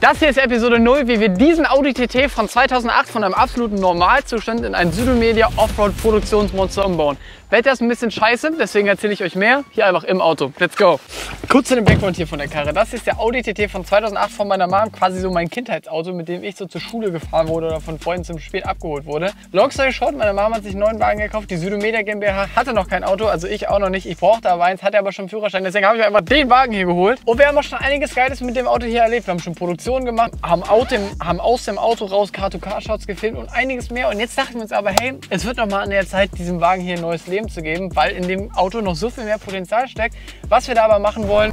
Das hier ist Episode 0, wie wir diesen Audi TT von 2008 von einem absoluten Normalzustand in ein Südelmedia Offroad Produktionsmonster umbauen. Wetter ist ein bisschen scheiße, deswegen erzähle ich euch mehr hier einfach im Auto. Let's go! Kurz zu dem Background hier von der Karre. Das ist der Audi TT von 2008 von meiner Mom, quasi so mein Kindheitsauto, mit dem ich so zur Schule gefahren wurde oder von Freunden zum Spät abgeholt wurde. Long story short, meine Mom hat sich einen neuen Wagen gekauft. Die Südomedia GmbH hatte noch kein Auto, also ich auch noch nicht. Ich brauchte aber eins, hatte aber schon Führerschein, deswegen habe ich einfach den Wagen hier geholt. Und wir haben auch schon einiges Geiles mit dem Auto hier erlebt. Wir haben schon Produktion gemacht, haben, Auto, haben aus dem Auto raus Car-to-Car-Shots gefilmt und einiges mehr. Und jetzt dachten wir uns aber, hey, es wird noch mal an der Zeit, diesem Wagen hier ein neues Leben zu geben, weil in dem Auto noch so viel mehr Potenzial steckt. Was wir da aber machen wollen,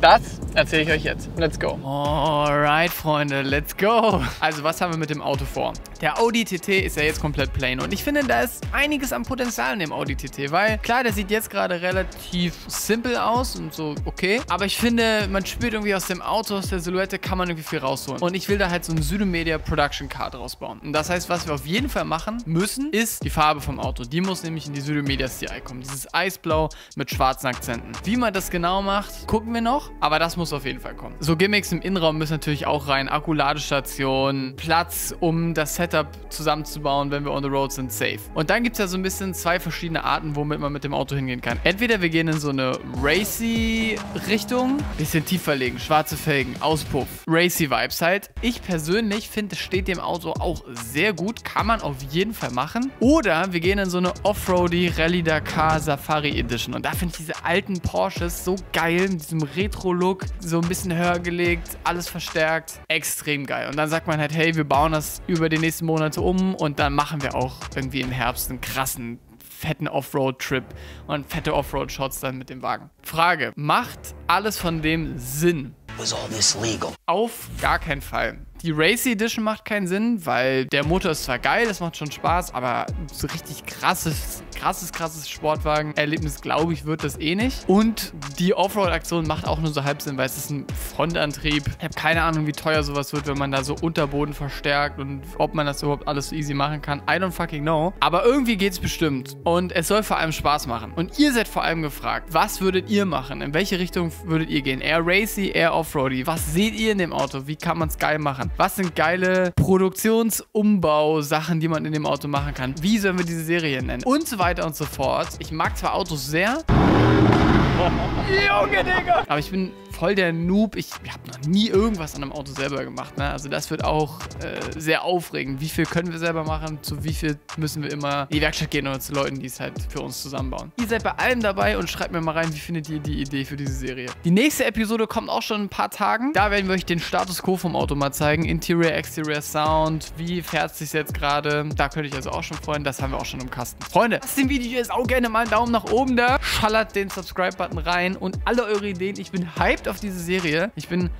das erzähle ich euch jetzt. Let's go. Alright, Freunde, let's go. Also, was haben wir mit dem Auto vor? Der Audi TT ist ja jetzt komplett plain und ich finde, da ist einiges an Potenzial in dem Audi TT, weil klar, der sieht jetzt gerade relativ simpel aus und so okay, aber ich finde, man spürt irgendwie aus dem Auto, aus der Silhouette kann man irgendwie viel rausholen und ich will da halt so ein Südemedia Production Card rausbauen. Und das heißt, was wir auf jeden Fall machen müssen, ist die Farbe vom Auto. Die muss nämlich in die Südemedia CI kommen. Dieses Eisblau mit schwarzen Akzenten. Wie man das genau macht, gucken wir noch. Aber das muss auf jeden Fall kommen. So Gimmicks im Innenraum müssen natürlich auch rein. Akkuladestation, Platz, um das Setup zusammenzubauen, wenn wir on the road sind, safe. Und dann gibt es ja so ein bisschen zwei verschiedene Arten, womit man mit dem Auto hingehen kann. Entweder wir gehen in so eine Racy-Richtung, bisschen tiefer legen, schwarze Felgen, Auspuff, Racy-Vibes halt. Ich persönlich finde, es steht dem Auto auch sehr gut, kann man auf jeden Fall machen. Oder wir gehen in so eine Offroady Rallye Dakar Safari Edition. Und da finde ich diese alten Porsches so geil, mit diesem Retro-Look, so ein bisschen höher gelegt, alles verstärkt. Extrem geil. Und dann sagt man halt, hey, wir bauen das über die nächsten Monate um und dann machen wir auch irgendwie im Herbst einen krassen fetten Offroad-Trip und fette Offroad-Shots dann mit dem Wagen. Frage, macht alles von dem Sinn? Was all this legal? Auf gar keinen Fall. Die Racy Edition macht keinen Sinn, weil der Motor ist zwar geil, es macht schon Spaß, aber so richtig krasses, krasses, krasses Sportwagen-Erlebnis, glaube ich, wird das eh nicht. Und die Offroad-Aktion macht auch nur so halb Sinn, weil es ist ein Frontantrieb. Ich habe keine Ahnung, wie teuer sowas wird, wenn man da so Unterboden verstärkt und ob man das überhaupt alles so easy machen kann. I don't fucking know. Aber irgendwie geht es bestimmt. Und es soll vor allem Spaß machen. Und ihr seid vor allem gefragt, was würdet ihr machen? In welche Richtung würdet ihr gehen? Eher Racy, eher Offroady? Was seht ihr in dem Auto? Wie kann man es geil machen? Was sind geile Produktionsumbau-Sachen, die man in dem Auto machen kann? Wie sollen wir diese Serie nennen? Und so weiter und so fort. Ich mag zwar Autos sehr. Junge, Digga! Aber ich bin voll der Noob. Ich habe noch nie irgendwas an einem Auto selber gemacht. Ne? Also das wird auch äh, sehr aufregend. Wie viel können wir selber machen? Zu wie viel müssen wir immer in die Werkstatt gehen oder zu Leuten, die es halt für uns zusammenbauen. Ihr seid bei allem dabei und schreibt mir mal rein, wie findet ihr die Idee für diese Serie. Die nächste Episode kommt auch schon in ein paar Tagen. Da werden wir euch den Status Quo vom Auto mal zeigen. Interior, Exterior Sound. Wie fährt es sich jetzt gerade? Da könnte ich also auch schon freuen. Das haben wir auch schon im Kasten. Freunde, lasst dem Video jetzt auch gerne mal einen Daumen nach oben da. Schallert den Subscribe-Button rein und alle eure Ideen. Ich bin hyped auf diese Serie. Ich bin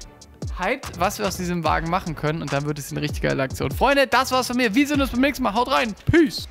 hyped, was wir aus diesem Wagen machen können. Und dann wird es eine richtig geile Aktion. Freunde, das war's von mir. Wir sehen uns beim nächsten Mal. Haut rein. Peace.